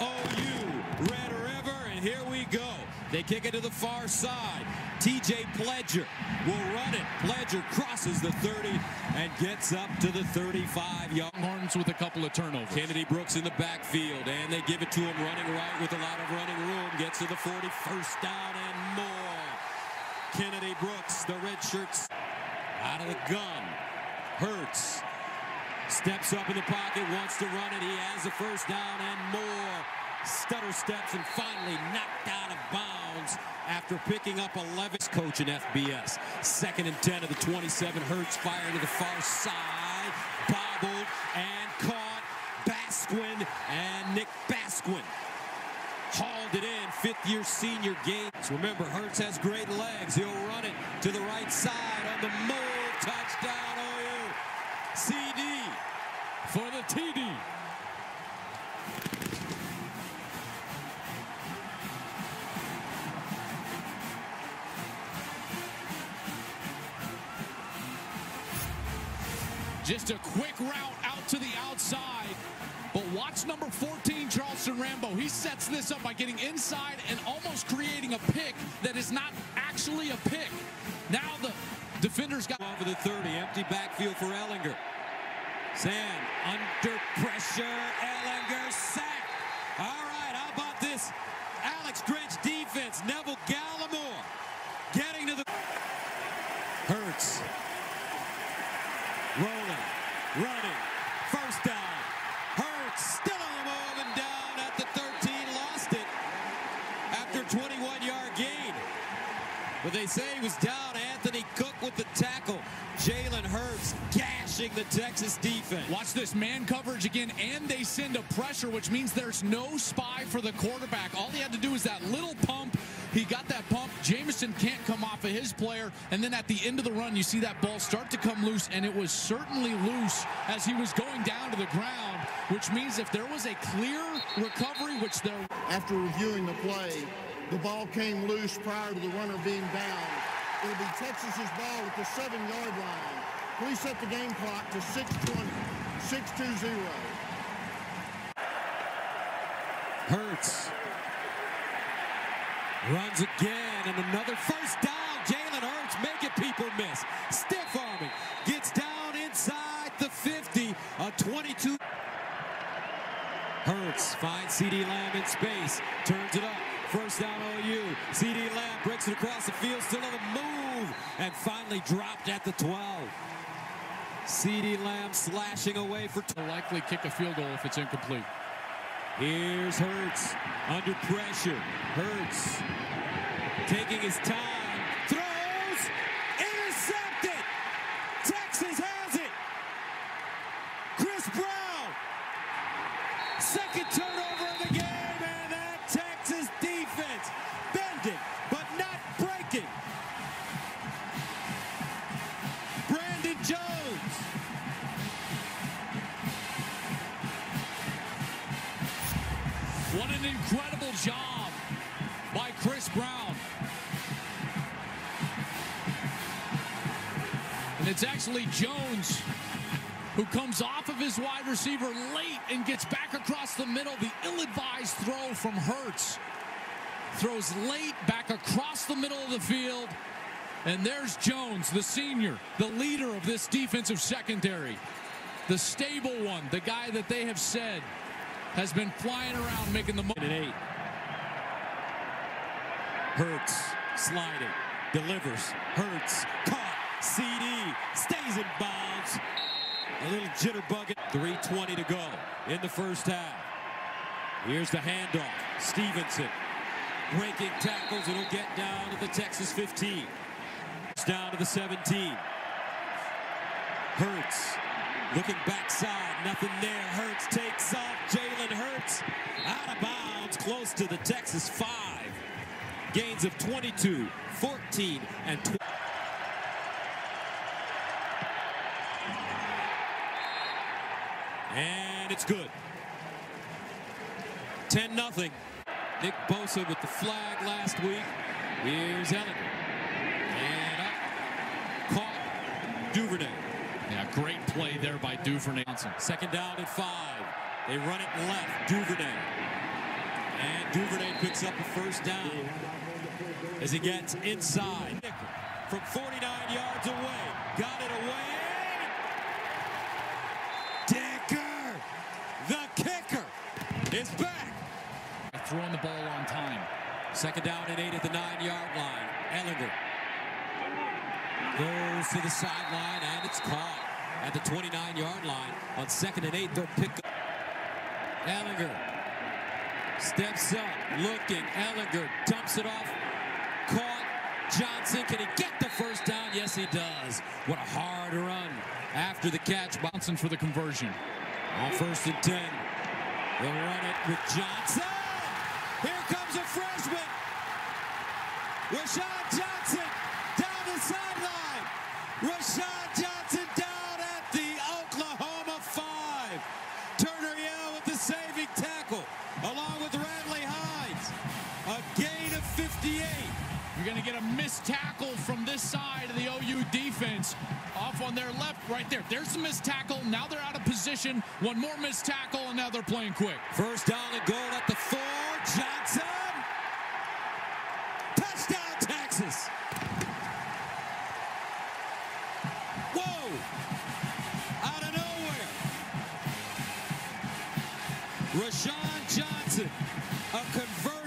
OU, Red River, and here we go. They kick it to the far side. TJ Pledger will run it. Pledger crosses the 30 and gets up to the 35 yard. Horns with a couple of turnovers. Kennedy Brooks in the backfield, and they give it to him running right with a lot of running room. Gets to the 40, first down and more. Kennedy Brooks, the red shirts, out of the gun. Hurts steps up in the pocket, wants to run it. He has the first down and more. Stutter steps and finally knocked out of bounds after picking up 11. Coach in FBS. Second and 10 of the 27. Hurts firing to the far side. Bobbled and caught. Basquine and Nick Basquine hauled it in. Fifth year senior gains. Remember, Hurts has great legs. He'll run it to the right side on the move. Just a quick route out to the outside. But watch number 14, Charleston Rambo. He sets this up by getting inside and almost creating a pick that is not actually a pick. Now the defenders got over the 30. Empty backfield for Ehlinger. Sam under pressure. Ehlinger sack. All right, how about this? Alex Grinch defense. Neville getting to the. Hurts. Rolling. Running. First down. Hurts still on the move and down at the 13. Lost it after 21 yard gain. But they say he was down. Anthony Cook with the tackle. Jalen Hurts gashing the Texas defense. Watch this man coverage again, and they send a pressure, which means there's no spy for the quarterback. All he had to do is that little pump. He got his player. And then at the end of the run, you see that ball start to come loose, and it was certainly loose as he was going down to the ground, which means if there was a clear recovery, which there... After reviewing the play, the ball came loose prior to the runner being down. It'll be Texas's ball at the seven-yard line. Please set the game clock to 620, 620. Hurts. Runs again, and another first down. People miss. Stiff arming. Gets down inside the 50. A 22. Hurts finds CeeDee Lamb in space. Turns it up. First down OU. CeeDee Lamb breaks it across the field. Still on the move. And finally dropped at the 12. CeeDee Lamb slashing away for... to Likely kick a field goal if it's incomplete. Here's Hurts under pressure. Hurts taking his time. It's actually Jones who comes off of his wide receiver late and gets back across the middle. The ill-advised throw from Hurts. Throws late back across the middle of the field. And there's Jones, the senior, the leader of this defensive secondary. The stable one, the guy that they have said has been flying around making the most. eight. Hurts sliding, delivers. Hurts. CD stays in bounds. A little jitterbug. 3:20 to go in the first half. Here's the handoff. Stevenson breaking tackles. It'll get down to the Texas 15. It's down to the 17. Hurts looking backside. Nothing there. Hurts takes off. Jalen Hurts out of bounds close to the Texas 5. Gains of 22, 14, and 20. And it's good. 10 nothing. Nick Bosa with the flag last week. Here's Ehlinger. And up. Caught. Duvernay. Yeah, great play there by Duvernay. Second down at five. They run it left. Duvernay. And Duvernay picks up a first down as he gets inside. From 49 yards away. Got it away. Dicker, the kicker, is back. Throwing the ball on time. Second down and eight at the nine-yard line. Ehlinger goes to the sideline, and it's caught at the 29-yard line. On second and eight, they'll pick up. Ehlinger steps up, looking. Ehlinger dumps it off. Caught. Johnson, can he get the first down? Yes, he does. What a hard run after the catch. Johnson for the conversion. On first and 10. They'll run it with Johnson. Here comes a freshman. Roschon Johnson down the sideline. Roschon Johnson down at the Oklahoma 5. Turner Yell with the saving tackle, along with Radley Hiles. A gain of 58. You're going to get a missed tackle from this side of the OU defense. Off on their left, right there. There's the missed tackle. Now they're out of position. One more missed tackle, and now they're playing quick. First down and goal at the four. Johnson. Touchdown, Texas. Whoa. Out of nowhere. Roschon Johnson, a converted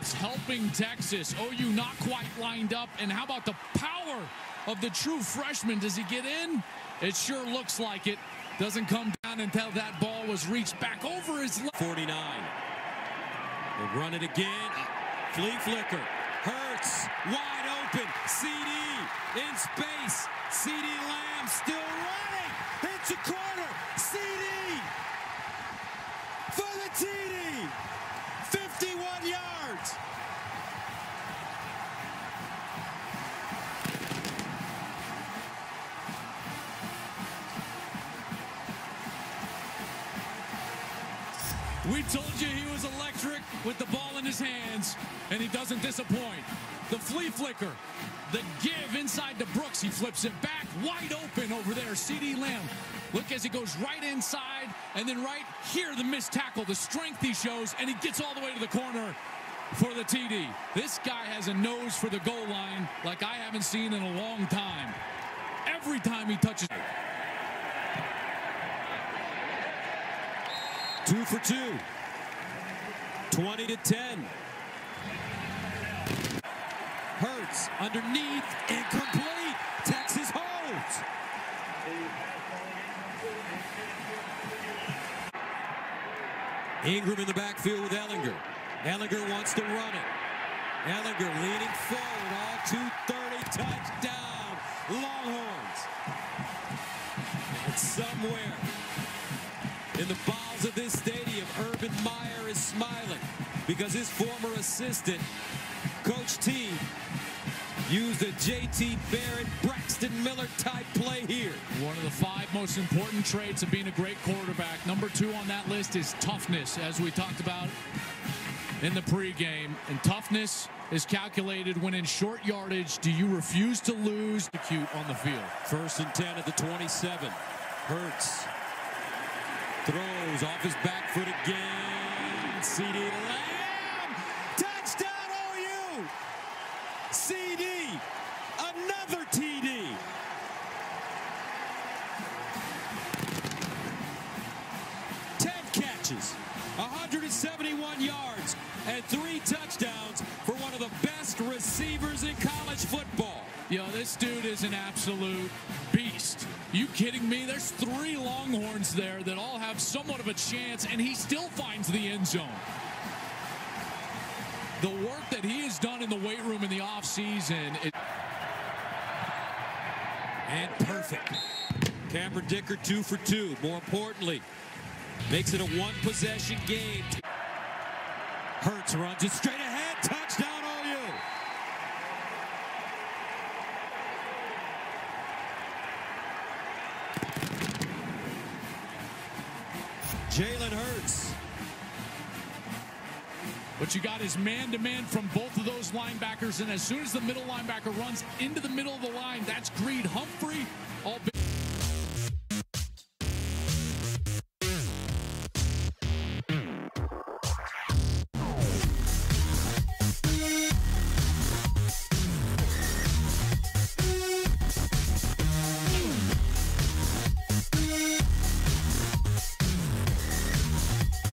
these helping Texas. OU not quite lined up. And how about the power of the true freshman? Does he get in? It sure looks like it. Doesn't come down until that ball was reached back over his leg. 49. They run it again. Flea flicker. Hurts. Wide open. CD in space. CeeDee Lamb still running. Hits a corner. CD for the TD. 51 yards. We told you he was electric with the ball in his hands, and he doesn't disappoint. The flea flicker, the give inside to Brooks. He flips it back, wide open over there. CeeDee Lamb. Look as he goes right inside, and then right here, the missed tackle, the strength he shows, and he gets all the way to the corner for the TD. This guy has a nose for the goal line like I haven't seen in a long time. Every time he touches it. Two for two. 20 to 10. Hurts underneath, incomplete. Texas holds. Ingram in the backfield with Ehlinger. Ehlinger wants to run it. Ehlinger leaning forward, all 230, touchdown, Longhorns. And somewhere in the bowels of this stadium, Urban Meyer is smiling because his former assistant, Coach T, used a J.T. Barrett, Braxton Miller type play here. One of the five most important traits of being a great quarterback. Number two on that list is toughness, as we talked about in the pregame. And toughness is calculated when in short yardage, do you refuse to lose the cute on the field? First and 10 at the 27. Hurts throws off his back foot again. CeeDee Lamb. Touchdown OU. CD. Another TD. Ten catches, 171 yards, and three touchdowns for one of the best receivers in college football. Yo, this dude is an absolute beast. You kidding me? There's three Longhorns there that all have somewhat of a chance, and he still finds the end zone. The work that he has done in the weight room in the offseason, it, And perfect. Cameron Dicker two for two. More importantly, makes it a one possession game. Hurts runs it straight ahead. Touchdown OU. Jalen Hurts. What you got is man-to-man from both of those linebackers, and as soon as the middle linebacker runs into the middle of the line, that's Creed Humphrey. All.